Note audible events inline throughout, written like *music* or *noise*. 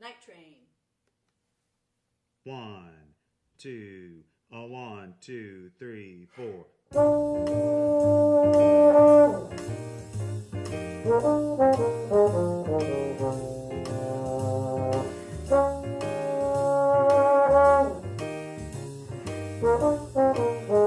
Night Train. One, two, a one, two, three, four. *laughs*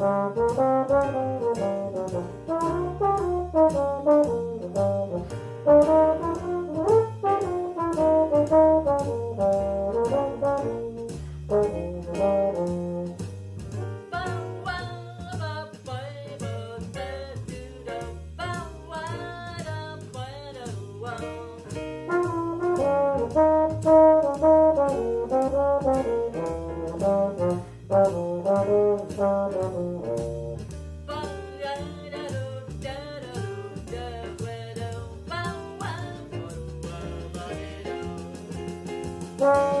Uh-huh. Bye.